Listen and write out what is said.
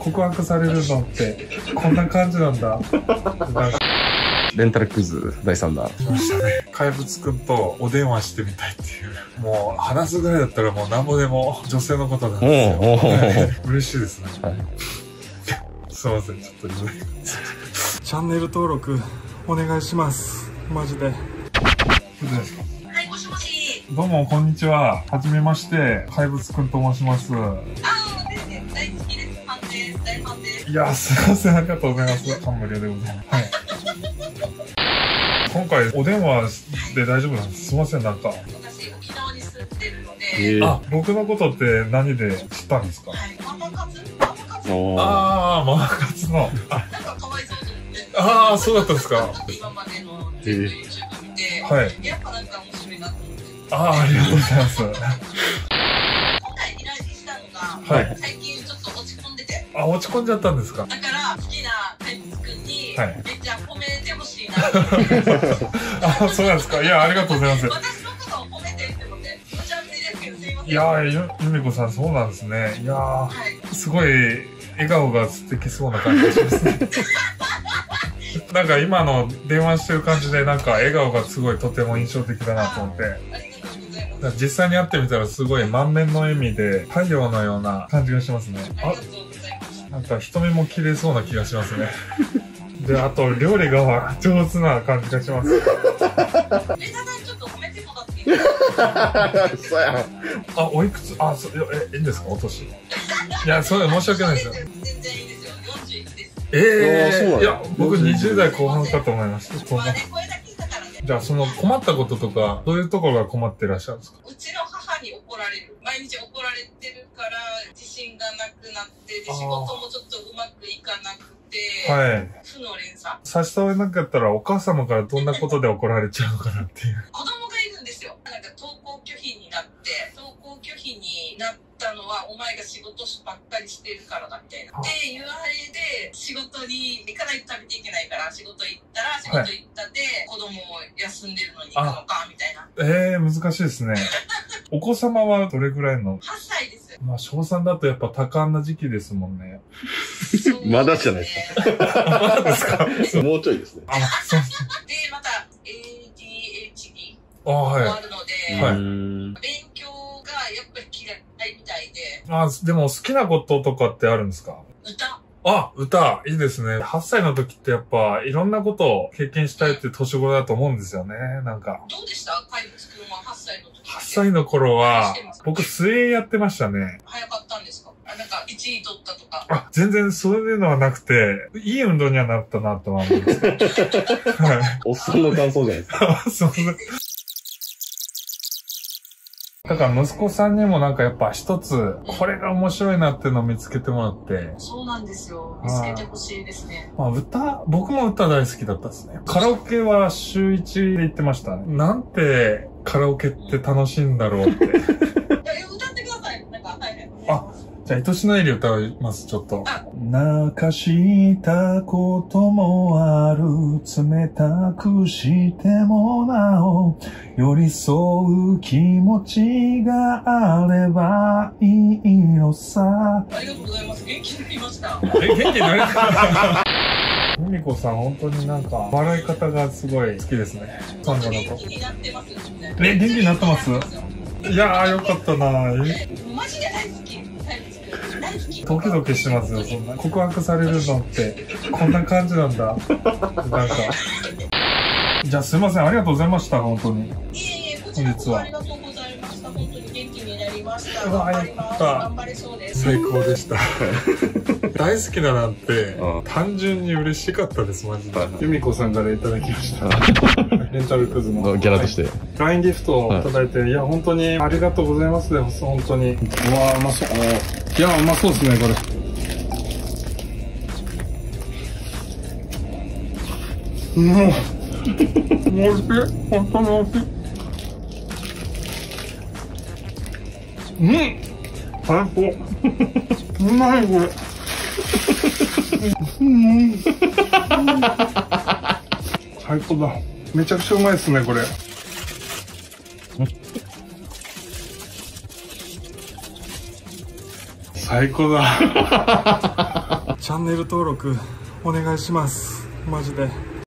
告白されるのって、こんな感じなんだ。なんかレンタルクイズ第3弾。来ましたね。怪物くんとお電話してみたいっていう。もう、話すぐらいだったらもうなんぼでも女性のことなんですよ。おうおうおうはい嬉しいですね。はいすいません、ちょっとチャンネル登録お願いします。マジで。はい、もしもし。どうも、こんにちは。はじめまして、怪物くんと申します。大ファンです。いや、すいません、ありがとうございます。感無量でございます。はい。今回、お電話で大丈夫なんです。すいません、なんか。私、沖縄に住んでるので、えーあ、僕のことって何で知ったんですか？はい、ママ活ママ活おーあー、ママ活の。あ、なんかかわいそうと思って。あー、そうだったんですか。今までの全部 YouTube 見て、はい。やっぱなんか面白いなと思って。あー、ありがとうございます。今回依頼したのが、はい。最近あ、落ち込んじゃったんですか？だから好きな怪物くんに、はいめっちゃ褒めてほしいな。あ、そうなんですか？いや、ありがとうございます。私のことを褒めてって思って、お茶目ですけどすいません。いやー、ゆ、ゆみこさん、そうなんですね。いやはい。ー、すごい、笑顔が素敵そうな感じがしますね。なんか今の電話してる感じで、なんか笑顔がすごいとても印象的だなと思って。実際に会ってみたらすごい満面の笑みで、太陽のような感じがしますね。あなんか瞳も綺麗そうな気がしますね。で、あと、料理が上手な感じがします。そうや。あ、おいくつ、あ、そえ、いいんですか？お年。いや、それ申し訳ないですよ。全然いいですよ。41です。えあーそうなんだえいや、僕20代後半かと思いました。そんなまあ。じゃあ、その困ったこととか、どういうところが困ってらっしゃるんですか？うちの母に怒られる。毎日怒られてるから、自信がなくなって、で、仕事もちょっとうまくいかなくて、はい。負の連鎖。差し障りなかったら、お母様からどんなことで怒られちゃうのかなっていう。子供がいるんですよ。なんか登校拒否になって、登校拒否になったのは、お前が仕事ばっかりしてるからだみたいな。あで、言われで、仕事に行かないと食べていけないから、仕事行ったら、仕事行ったで、子供を休んでるのに行くのか、みたいな。ええ難しいですね。お子様はどれぐらいの？8歳です。まあ、小3だとやっぱ多感な時期ですもんね。まだじゃないですか。まだですか？もうちょいですね。あ、そう。で、また ADHD あ、もはい。あるので、はい勉強がやっぱり嫌いみたいで、あ、でも好きなこととかってあるんですか？歌、あ、歌、いいですね。8歳の時ってやっぱいろんなことを経験したいって年頃だと思うんですよね。なんか。どうでした？怪物くんは8歳の時って。8歳の頃は、僕水泳やってましたね。早かったんですか？あなんか1位取ったとか。あ、全然そういうのはなくて、いい運動にはなったなとは思うんですけど。はい。おっさんの感想じゃないですか。あそうだから息子さんにもなんかやっぱ一つ、これが面白いなっていうのを見つけてもらって、そうなんですよ。見つけてほしいですね。まあ歌、僕も歌大好きだったですね。カラオケは週1で行ってましたね。なんてカラオケって楽しいんだろうってください。なんか、はいはい。あじゃあ、愛しのエリ歌います、ちょっとあ。泣かしたこともある、冷たくしてもなお、寄り添う気持ちがあればいいのさ。ありがとうございます。元気になりました。え、元気になれたふみこさん、本当になんか、笑い方がすごい好きですね。サンゴの元気になってますよね。え元気になってます？よいやー、よかったなえマジで大好き。ドキドキしますよ、そんな。告白されるのって、こんな感じなんだ。なんか。じゃあすいません、ありがとうございました、本当に。いえいえ、こちらこそありがとうございました。本当に元気になりました。頑張ります。頑張れそうです。最高でした。大好きだなんてうん、単純に嬉しかったです、マジで。由美子さんからいただきました。レンタルクズの。ギャラとして。はい。LINE ギフトをいただいて、いや、本当にありがとうございますね、本当に。うわー、うまそう。いや、うまそうですね、これ。もう、おいしい。本当においしい。うん最高。うまい、これ。最高だ。めちゃくちゃうまいですね、これ。最高だチ。ャンネル登録お願いしますマジで